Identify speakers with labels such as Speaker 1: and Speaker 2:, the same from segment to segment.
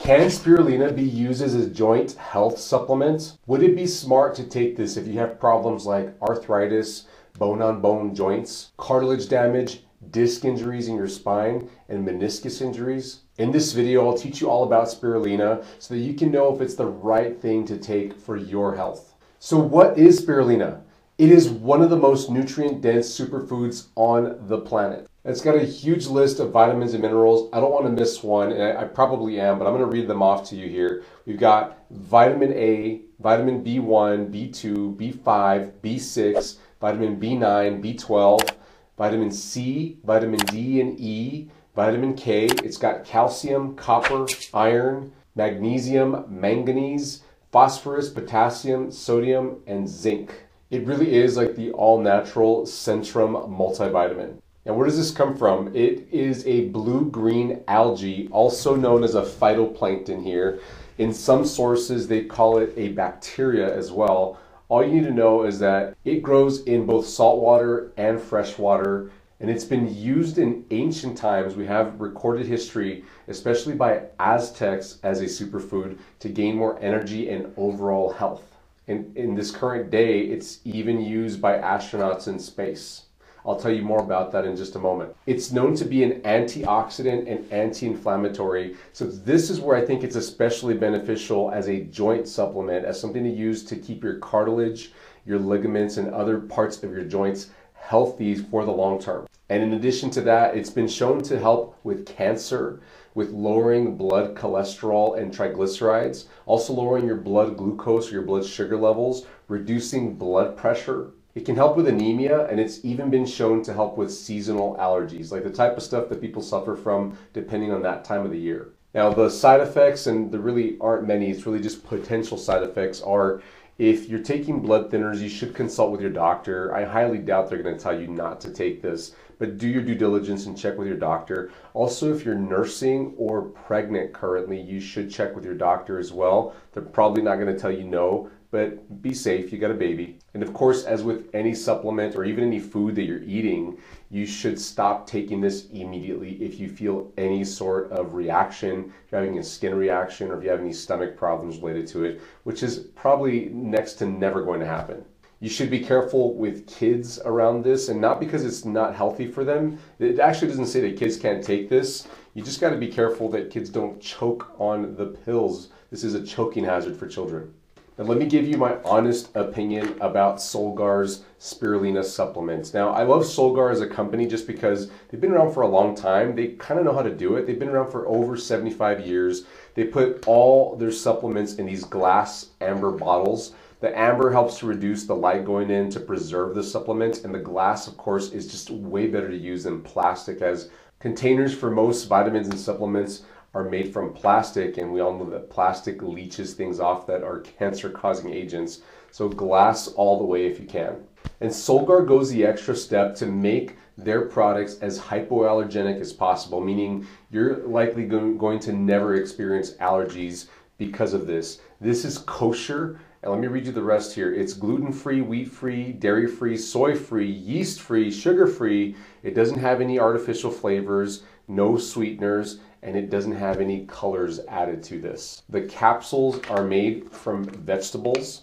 Speaker 1: Can spirulina be used as a joint health supplement? Would it be smart to take this if you have problems like arthritis, bone on bone joints, cartilage damage, disc injuries in your spine, and meniscus injuries? In this video, I'll teach you all about spirulina so that you can know if it's the right thing to take for your health. So what is spirulina? It is one of the most nutrient dense superfoods on the planet. It's got a huge list of vitamins and minerals. I don't want to miss one, and I, I probably am, but I'm going to read them off to you here. We've got vitamin A, vitamin B1, B2, B5, B6, vitamin B9, B12, vitamin C, vitamin D and E, vitamin K. It's got calcium, copper, iron, magnesium, manganese, phosphorus, potassium, sodium, and zinc. It really is like the all natural Centrum multivitamin. And where does this come from? It is a blue-green algae, also known as a phytoplankton here. In some sources, they call it a bacteria as well. All you need to know is that it grows in both saltwater and freshwater, and it's been used in ancient times. We have recorded history, especially by Aztecs, as a superfood to gain more energy and overall health in, in this current day, it's even used by astronauts in space. I'll tell you more about that in just a moment. It's known to be an antioxidant and anti-inflammatory. So this is where I think it's especially beneficial as a joint supplement, as something to use to keep your cartilage, your ligaments, and other parts of your joints healthy for the long term. And in addition to that, it's been shown to help with cancer, with lowering blood cholesterol and triglycerides, also lowering your blood glucose or your blood sugar levels, reducing blood pressure. It can help with anemia and it's even been shown to help with seasonal allergies, like the type of stuff that people suffer from depending on that time of the year. Now, the side effects, and there really aren't many, it's really just potential side effects, are if you're taking blood thinners, you should consult with your doctor. I highly doubt they're going to tell you not to take this but do your due diligence and check with your doctor. Also, if you're nursing or pregnant currently, you should check with your doctor as well. They're probably not going to tell you no, but be safe, you got a baby. And of course, as with any supplement or even any food that you're eating, you should stop taking this immediately if you feel any sort of reaction, if you're having a skin reaction or if you have any stomach problems related to it, which is probably next to never going to happen. You should be careful with kids around this, and not because it's not healthy for them. It actually doesn't say that kids can't take this. You just got to be careful that kids don't choke on the pills. This is a choking hazard for children. Now, let me give you my honest opinion about Solgar's spirulina supplements. Now, I love Solgar as a company just because they've been around for a long time. They kind of know how to do it. They've been around for over 75 years. They put all their supplements in these glass amber bottles. The amber helps to reduce the light going in to preserve the supplement, and the glass, of course, is just way better to use than plastic as containers for most vitamins and supplements are made from plastic, and we all know that plastic leaches things off that are cancer causing agents. So, glass all the way if you can. And Solgar goes the extra step to make their products as hypoallergenic as possible, meaning you're likely going to never experience allergies because of this. This is kosher and let me read you the rest here. It's gluten-free, wheat-free, dairy-free, soy-free, yeast-free, sugar-free. It doesn't have any artificial flavors, no sweeteners, and it doesn't have any colors added to this. The capsules are made from vegetables.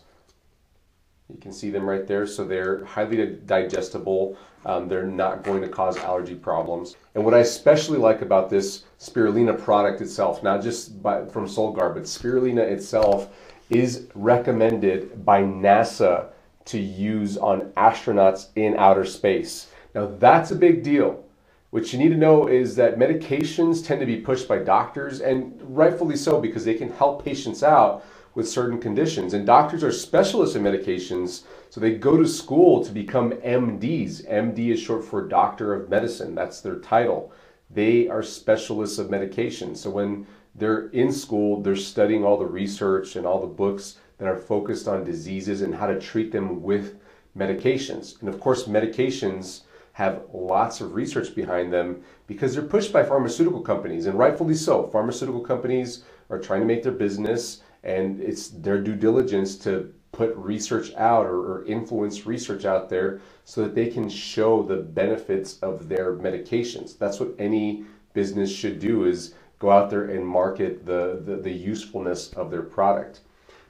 Speaker 1: You can see them right there. So they're highly digestible. Um, they're not going to cause allergy problems. And what I especially like about this spirulina product itself, not just by, from Solgar, but spirulina itself is recommended by NASA to use on astronauts in outer space. Now, that's a big deal. What you need to know is that medications tend to be pushed by doctors, and rightfully so, because they can help patients out with certain conditions. And doctors are specialists in medications, so they go to school to become MDs. MD is short for Doctor of Medicine, that's their title. They are specialists of medication. So when they're in school, they're studying all the research and all the books that are focused on diseases and how to treat them with medications. And of course, medications have lots of research behind them because they're pushed by pharmaceutical companies, and rightfully so. Pharmaceutical companies are trying to make their business, and it's their due diligence to put research out or, or influence research out there so that they can show the benefits of their medications. That's what any business should do is go out there and market the, the, the usefulness of their product.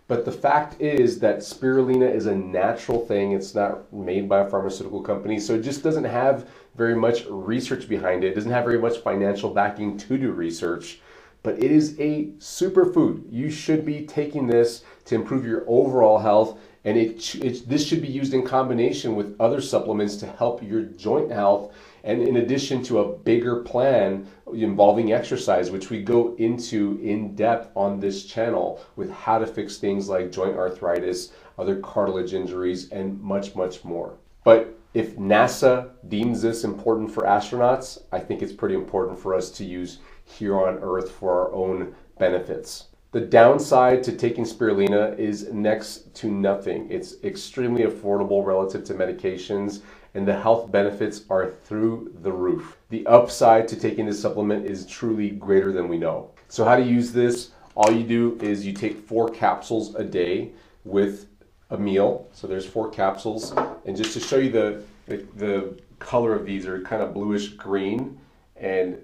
Speaker 1: But the fact is that spirulina is a natural thing. It's not made by a pharmaceutical company, so it just doesn't have very much research behind it. It doesn't have very much financial backing to do research, but it is a superfood. You should be taking this to improve your overall health, and it, it this should be used in combination with other supplements to help your joint health and in addition to a bigger plan involving exercise, which we go into in depth on this channel with how to fix things like joint arthritis, other cartilage injuries, and much, much more. But if NASA deems this important for astronauts, I think it's pretty important for us to use here on Earth for our own benefits. The downside to taking spirulina is next to nothing. It's extremely affordable relative to medications and the health benefits are through the roof. The upside to taking this supplement is truly greater than we know. So how to use this? All you do is you take four capsules a day with a meal. So there's four capsules. And just to show you the, the, the color of these are kind of bluish green and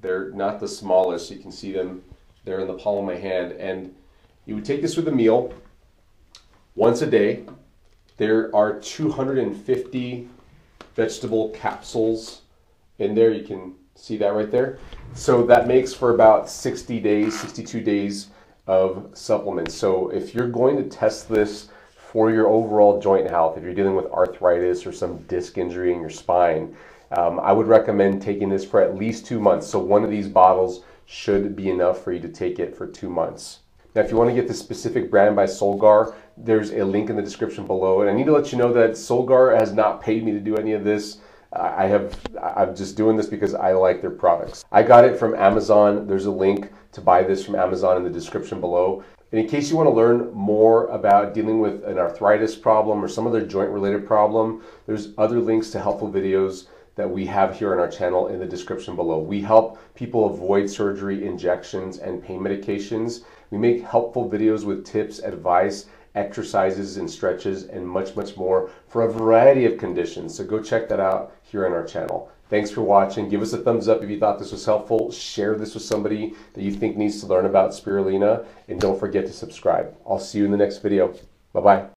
Speaker 1: they're not the smallest. You can see them they're in the palm of my hand. And you would take this with a meal once a day. There are 250 vegetable capsules in there. You can see that right there. So that makes for about 60 days, 62 days of supplements. So if you're going to test this for your overall joint health, if you're dealing with arthritis or some disc injury in your spine, um, I would recommend taking this for at least two months. So one of these bottles should be enough for you to take it for two months. Now, if you want to get the specific brand by Solgar, there's a link in the description below. And I need to let you know that Solgar has not paid me to do any of this. I have, I'm just doing this because I like their products. I got it from Amazon. There's a link to buy this from Amazon in the description below. And in case you want to learn more about dealing with an arthritis problem or some other joint related problem, there's other links to helpful videos that we have here on our channel in the description below. We help people avoid surgery, injections, and pain medications. We make helpful videos with tips, advice, exercises and stretches, and much, much more for a variety of conditions. So go check that out here on our channel. Thanks for watching. Give us a thumbs up if you thought this was helpful. Share this with somebody that you think needs to learn about spirulina. And don't forget to subscribe. I'll see you in the next video. Bye-bye.